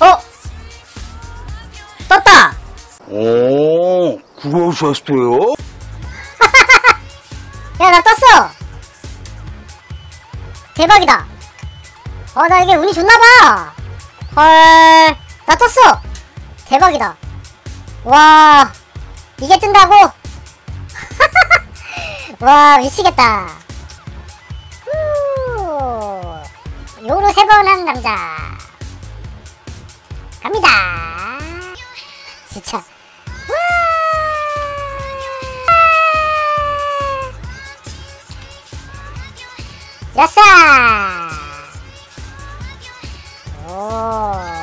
어? 떴다! 오, 그러셨어요? 야, 나 떴어! 대박이다! 어, 나 이게 운이 좋나봐! 헐, 나 떴어! 대박이다! 와, 이게 뜬다고? 와, 미치겠다! 후, 요로 세번 하는 남자. 갑니다. 진짜. 여섯. 오.